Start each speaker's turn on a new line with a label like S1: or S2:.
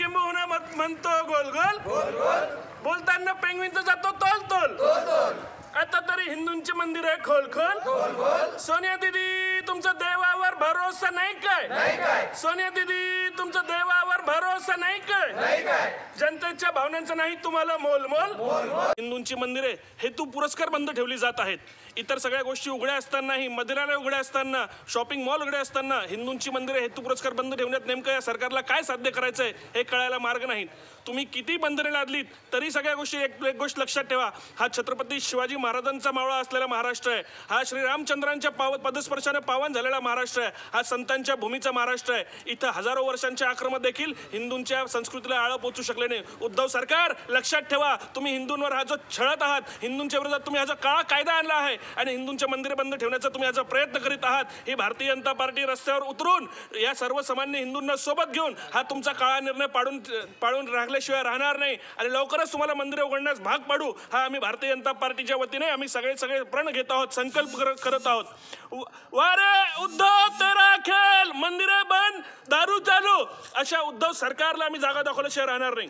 S1: किंबहुना म्हणतो गोल गोल. बोलताना पेंगविनचा जातो तोल तोल. आता तरी हिंदूंची मंदिर आहे खोल खोल. सोनिया दिदी तुमचा देवावर भरोसा नाही काय? सोनिया दिदी तुमचा देवावर भरोसा नाही काय जनतेच्या भावनांचं नाही तुम्हाला मोल मोल? हिंदूंची मंदिरे हेतू पुरस्कार बंद ठेवली जात आहेत. इतर सगळ्या गोष्टी उघड्या असतानाही मंदिरालय उघड्या असताना शॉपिंग मॉल उघडे असताना हिंदूंची मंदिरे हेतू पुरस्कार बंद ठेवण्यात नेमकं या सरकारला काय साध्य करायचं आहे हे कळायला मार्ग नाहीत तुम्ही किती बंधने लादलीत तरी सगळ्या गोष्टी एक एक गोष्ट लक्षात ठेवा. हा छत्रपती शिवाजी महाराजांचा मावळा असलेला महाराष्ट्र आहे. हा श्रीरामचंद्रांच्या पाव पदस्पर्शाने पावन झालेला महाराष्ट्र आहे. हा संतांच्या भूमीचा महाराष्ट्र आहे. इथं हजारो वर्षांचे आक्रमण देखील हिंदूंच्या संस्कृतीला आळं पोचू शकले नाही. उद्धव सरकार लक्षात ठेवा तुम्ही हिंदूंवर हा जो छळत आहात हिंदूंच्या विरोधात तुम्ही हा जो काळा कायदा आणला आहे आणि हिंदूंच्या मंदिरे बंद ठेवण्याचा तुम्ही याचा प्रयत्न करीत आहात ही भारतीय जनता पार्टी रस्त्यावर उतरून या सर्वसामान्य हिंदूंना सोबत घेऊन हा तुमचा काळा निर्णय पाडून पाडून राखल्याशिवाय राहणार नाही. आणि लवकरच तुम्हाला मंदिरे उघडण्यास भाग पाडू हा आम्ही भारतीय जनता पार्टीच्या वतीने आम्ही सगळे सगळे प्रण घेत आहोत संकल्प करत आहोत. वारे उद्धव! आलो अशा उद्धव सरकारला आम्ही जागा दाखवल्याशिवाय राहणार नाही.